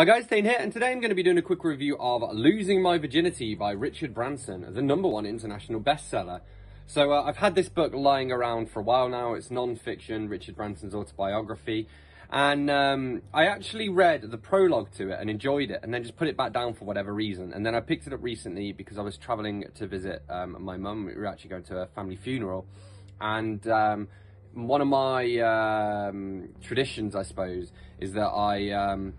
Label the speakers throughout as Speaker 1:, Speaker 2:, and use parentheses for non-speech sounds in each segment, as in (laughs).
Speaker 1: Hi guys, Dane here, and today I'm going to be doing a quick review of Losing My Virginity by Richard Branson, the number one international bestseller. So uh, I've had this book lying around for a while now. It's non-fiction, Richard Branson's autobiography. And um, I actually read the prologue to it and enjoyed it, and then just put it back down for whatever reason. And then I picked it up recently because I was traveling to visit um, my mum. We were actually going to a family funeral. And um, one of my um, traditions, I suppose, is that I um,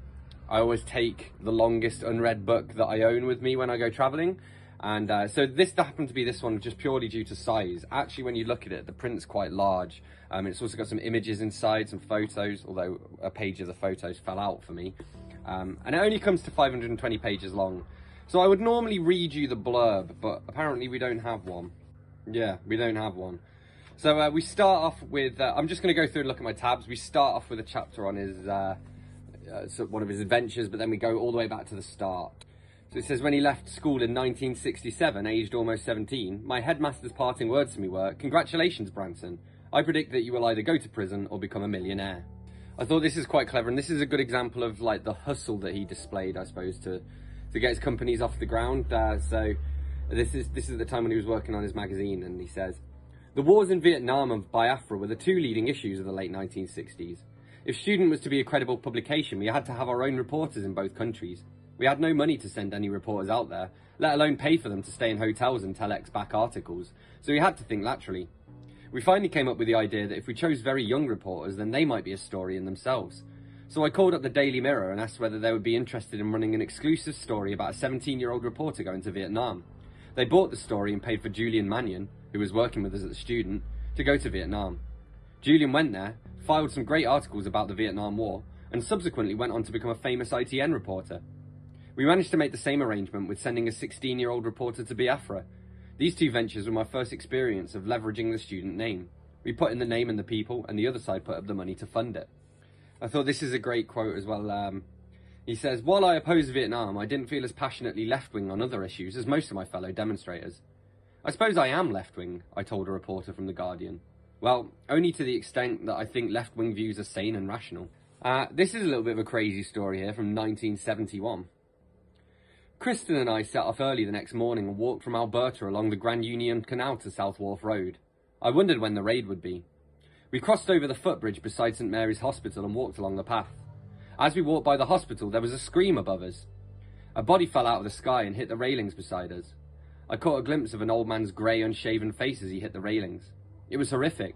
Speaker 1: I always take the longest unread book that I own with me when I go traveling. And uh, so this happened to be this one just purely due to size. Actually, when you look at it, the print's quite large. Um, it's also got some images inside, some photos, although a page of the photos fell out for me. Um, and it only comes to 520 pages long. So I would normally read you the blurb, but apparently we don't have one. Yeah, we don't have one. So uh, we start off with, uh, I'm just going to go through and look at my tabs. We start off with a chapter on his uh, one of his adventures, but then we go all the way back to the start. So it says, when he left school in 1967, aged almost 17, my headmaster's parting words to me were, congratulations, Branson. I predict that you will either go to prison or become a millionaire. I thought this is quite clever, and this is a good example of like the hustle that he displayed, I suppose, to to get his companies off the ground. Uh, so this is this is the time when he was working on his magazine, and he says, the wars in Vietnam and Biafra were the two leading issues of the late 1960s. If Student was to be a credible publication, we had to have our own reporters in both countries. We had no money to send any reporters out there, let alone pay for them to stay in hotels and telex back articles, so we had to think laterally. We finally came up with the idea that if we chose very young reporters, then they might be a story in themselves. So I called up the Daily Mirror and asked whether they would be interested in running an exclusive story about a 17 year old reporter going to Vietnam. They bought the story and paid for Julian Manyon, who was working with us as a student, to go to Vietnam. Julian went there, filed some great articles about the Vietnam War, and subsequently went on to become a famous ITN reporter. We managed to make the same arrangement with sending a 16-year-old reporter to Biafra. These two ventures were my first experience of leveraging the student name. We put in the name and the people, and the other side put up the money to fund it. I thought this is a great quote as well. Um, he says, While I opposed Vietnam, I didn't feel as passionately left-wing on other issues as most of my fellow demonstrators. I suppose I am left-wing, I told a reporter from The Guardian. Well, only to the extent that I think left-wing views are sane and rational. Uh, this is a little bit of a crazy story here from 1971. Kristen and I set off early the next morning and walked from Alberta along the Grand Union Canal to South Wharf Road. I wondered when the raid would be. We crossed over the footbridge beside St Mary's Hospital and walked along the path. As we walked by the hospital, there was a scream above us. A body fell out of the sky and hit the railings beside us. I caught a glimpse of an old man's grey, unshaven face as he hit the railings. It was horrific.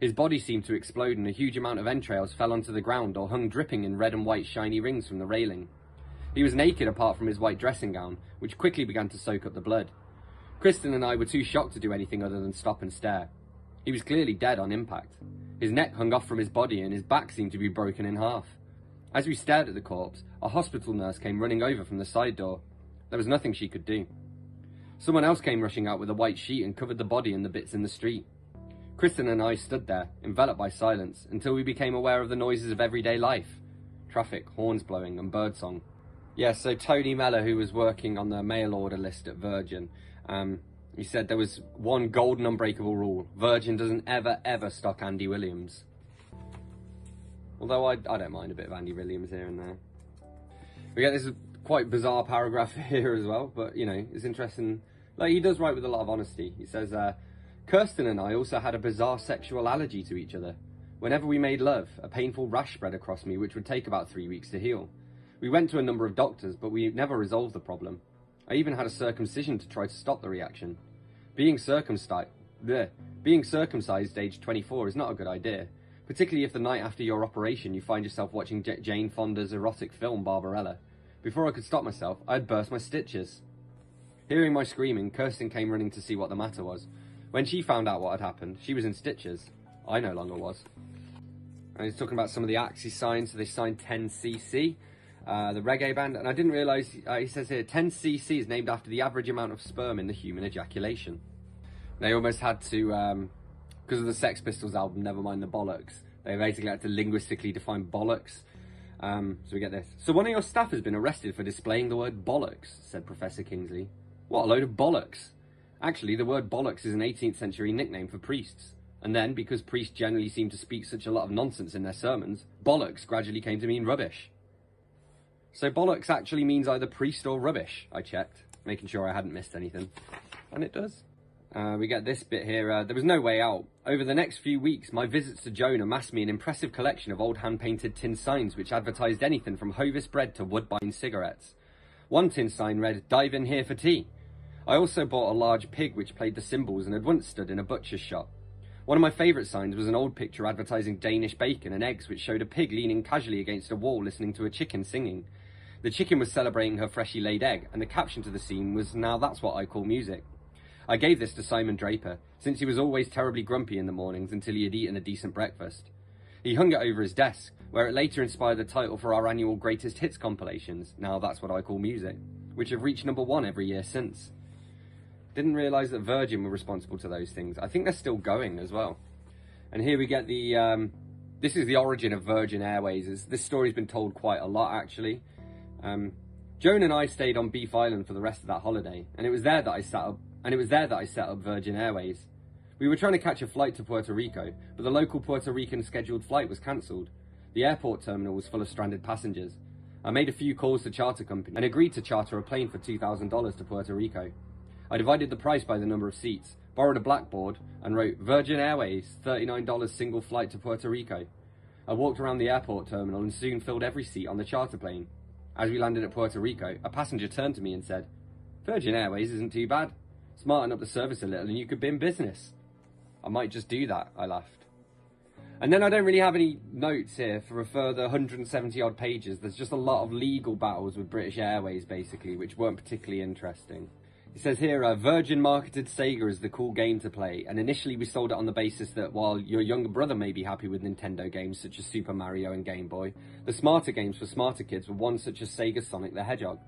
Speaker 1: His body seemed to explode and a huge amount of entrails fell onto the ground or hung dripping in red and white shiny rings from the railing. He was naked apart from his white dressing gown, which quickly began to soak up the blood. Kristen and I were too shocked to do anything other than stop and stare. He was clearly dead on impact. His neck hung off from his body and his back seemed to be broken in half. As we stared at the corpse, a hospital nurse came running over from the side door. There was nothing she could do. Someone else came rushing out with a white sheet and covered the body and the bits in the street. Kristen and I stood there, enveloped by silence, until we became aware of the noises of everyday life. Traffic, horns blowing, and birdsong. Yes, so Tony Mellor, who was working on the mail order list at Virgin, um, he said there was one golden unbreakable rule. Virgin doesn't ever, ever stock Andy Williams. Although I, I don't mind a bit of Andy Williams here and there. We get this quite bizarre paragraph (laughs) here as well, but, you know, it's interesting. Like, he does write with a lot of honesty. He says, uh, Kirsten and I also had a bizarre sexual allergy to each other. Whenever we made love, a painful rash spread across me which would take about three weeks to heal. We went to a number of doctors, but we never resolved the problem. I even had a circumcision to try to stop the reaction. Being circumcised, being circumcised age 24 is not a good idea, particularly if the night after your operation you find yourself watching J Jane Fonda's erotic film Barbarella. Before I could stop myself, I had burst my stitches. Hearing my screaming, Kirsten came running to see what the matter was, when she found out what had happened, she was in stitches. I no longer was. And he's talking about some of the acts he signed. So they signed 10cc, uh, the reggae band. And I didn't realise, uh, he says here, 10cc is named after the average amount of sperm in the human ejaculation. They almost had to, um, because of the Sex Pistols album, Never Mind the Bollocks, they basically had to linguistically define bollocks. Um, so we get this. So one of your staff has been arrested for displaying the word bollocks, said Professor Kinsley. What a load of bollocks. Actually, the word bollocks is an 18th century nickname for priests. And then, because priests generally seem to speak such a lot of nonsense in their sermons, bollocks gradually came to mean rubbish. So bollocks actually means either priest or rubbish, I checked, making sure I hadn't missed anything. And it does. Uh, we get this bit here. Uh, there was no way out. Over the next few weeks, my visits to Joan amassed me an impressive collection of old hand-painted tin signs which advertised anything from Hovis bread to Woodbine cigarettes. One tin sign read, dive in here for tea. I also bought a large pig which played the cymbals and had once stood in a butcher's shop. One of my favourite signs was an old picture advertising Danish bacon and eggs which showed a pig leaning casually against a wall listening to a chicken singing. The chicken was celebrating her freshly laid egg, and the caption to the scene was, Now that's what I call music. I gave this to Simon Draper, since he was always terribly grumpy in the mornings until he had eaten a decent breakfast. He hung it over his desk, where it later inspired the title for our annual Greatest Hits compilations, Now That's What I Call Music, which have reached number one every year since. Didn't realise that Virgin were responsible to those things. I think they're still going as well. And here we get the, um, this is the origin of Virgin Airways. This story's been told quite a lot actually. Um, Joan and I stayed on Beef Island for the rest of that holiday, and it was there that I set up, and it was there that I set up Virgin Airways. We were trying to catch a flight to Puerto Rico, but the local Puerto Rican scheduled flight was cancelled. The airport terminal was full of stranded passengers. I made a few calls to charter company and agreed to charter a plane for $2,000 to Puerto Rico. I divided the price by the number of seats, borrowed a blackboard, and wrote Virgin Airways, $39 single flight to Puerto Rico. I walked around the airport terminal and soon filled every seat on the charter plane. As we landed at Puerto Rico, a passenger turned to me and said, Virgin Airways isn't too bad. Smarten up the service a little and you could be in business. I might just do that, I laughed. And then I don't really have any notes here for a further 170 odd pages. There's just a lot of legal battles with British Airways, basically, which weren't particularly interesting. It says here, uh, Virgin marketed Sega as the cool game to play, and initially we sold it on the basis that while your younger brother may be happy with Nintendo games such as Super Mario and Game Boy, the smarter games for smarter kids were ones such as Sega Sonic the Hedgehog.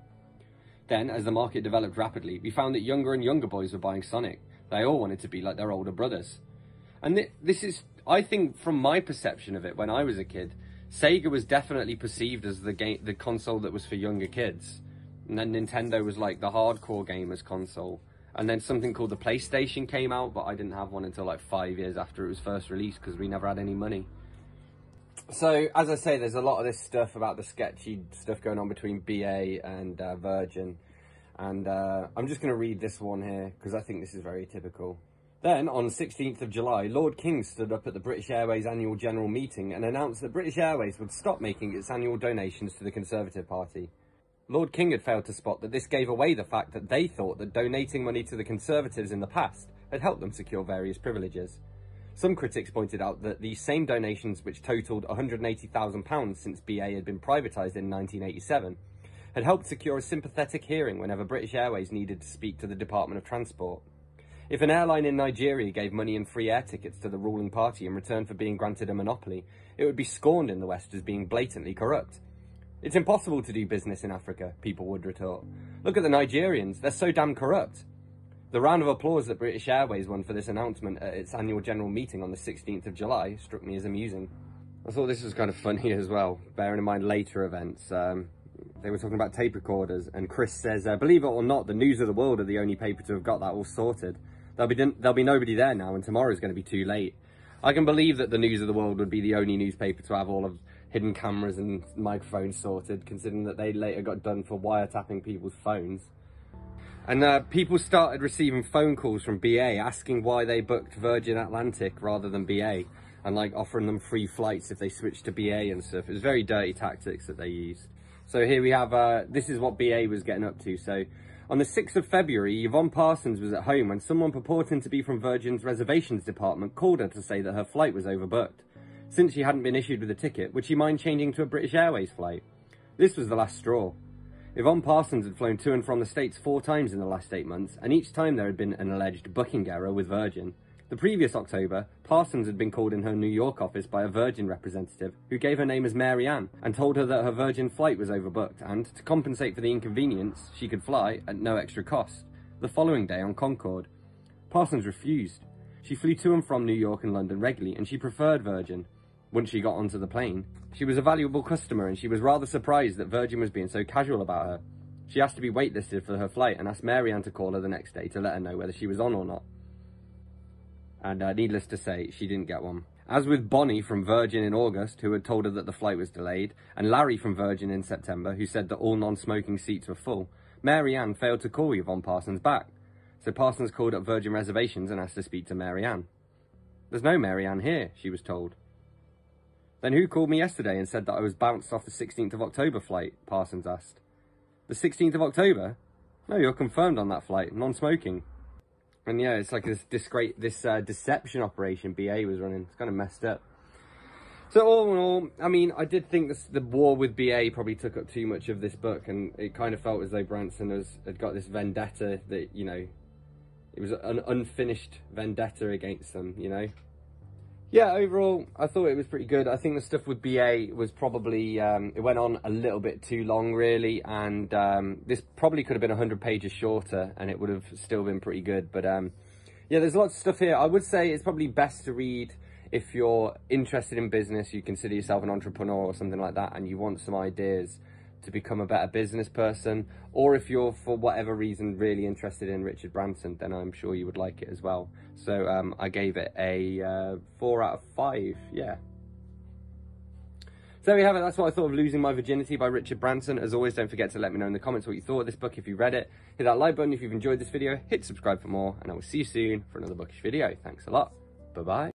Speaker 1: Then, as the market developed rapidly, we found that younger and younger boys were buying Sonic. They all wanted to be like their older brothers. And th this is, I think, from my perception of it when I was a kid, Sega was definitely perceived as the game, the console that was for younger kids and then Nintendo was like the hardcore gamers console. And then something called the PlayStation came out, but I didn't have one until like five years after it was first released because we never had any money. So, as I say, there's a lot of this stuff about the sketchy stuff going on between BA and uh, Virgin. And uh, I'm just going to read this one here because I think this is very typical. Then, on 16th of July, Lord King stood up at the British Airways annual general meeting and announced that British Airways would stop making its annual donations to the Conservative Party. Lord King had failed to spot that this gave away the fact that they thought that donating money to the Conservatives in the past had helped them secure various privileges. Some critics pointed out that these same donations, which totalled £180,000 since BA had been privatised in 1987, had helped secure a sympathetic hearing whenever British Airways needed to speak to the Department of Transport. If an airline in Nigeria gave money and free air tickets to the ruling party in return for being granted a monopoly, it would be scorned in the West as being blatantly corrupt. It's impossible to do business in Africa, people would retort. Look at the Nigerians, they're so damn corrupt. The round of applause that British Airways won for this announcement at its annual general meeting on the 16th of July struck me as amusing. I thought this was kind of funny as well, bearing in mind later events. Um, they were talking about tape recorders, and Chris says, uh, believe it or not, the News of the World are the only paper to have got that all sorted. There'll be, there'll be nobody there now, and tomorrow's going to be too late. I can believe that the News of the World would be the only newspaper to have all of hidden cameras and microphones sorted, considering that they later got done for wiretapping people's phones. And uh, people started receiving phone calls from BA asking why they booked Virgin Atlantic rather than BA and like offering them free flights if they switched to BA and stuff. It was very dirty tactics that they used. So here we have, uh, this is what BA was getting up to. So on the 6th of February, Yvonne Parsons was at home when someone purporting to be from Virgin's reservations department called her to say that her flight was overbooked. Since she hadn't been issued with a ticket, would she mind changing to a British Airways flight? This was the last straw. Yvonne Parsons had flown to and from the States four times in the last eight months, and each time there had been an alleged booking error with Virgin. The previous October, Parsons had been called in her New York office by a Virgin representative who gave her name as Mary Ann and told her that her Virgin flight was overbooked and, to compensate for the inconvenience, she could fly at no extra cost. The following day on Concorde. Parsons refused. She flew to and from New York and London regularly and she preferred Virgin once she got onto the plane. She was a valuable customer and she was rather surprised that Virgin was being so casual about her. She asked to be waitlisted for her flight and asked Mary Ann to call her the next day to let her know whether she was on or not. And uh, needless to say, she didn't get one. As with Bonnie from Virgin in August, who had told her that the flight was delayed, and Larry from Virgin in September, who said that all non-smoking seats were full, Mary Ann failed to call Yvonne Parsons back. So Parsons called up Virgin Reservations and asked to speak to Mary Ann. There's no Mary Ann here, she was told. Then who called me yesterday and said that I was bounced off the 16th of October flight? Parsons asked. The 16th of October? No, you're confirmed on that flight, non-smoking. And yeah, it's like this disgrace, this uh, deception operation BA was running. It's kind of messed up. So all in all, I mean, I did think this, the war with BA probably took up too much of this book, and it kind of felt as though Branson has had got this vendetta that you know, it was an unfinished vendetta against them, you know yeah, overall, I thought it was pretty good. I think the stuff with BA was probably, um, it went on a little bit too long, really, and um, this probably could have been 100 pages shorter, and it would have still been pretty good. But um, yeah, there's lots of stuff here. I would say it's probably best to read if you're interested in business, you consider yourself an entrepreneur or something like that, and you want some ideas to become a better business person, or if you're for whatever reason really interested in Richard Branson, then I'm sure you would like it as well. So um, I gave it a uh, four out of five, yeah. So there we have it. That's what I thought of Losing My Virginity by Richard Branson. As always, don't forget to let me know in the comments what you thought of this book if you read it. Hit that like button if you've enjoyed this video. Hit subscribe for more, and I will see you soon for another bookish video. Thanks a lot. Bye-bye.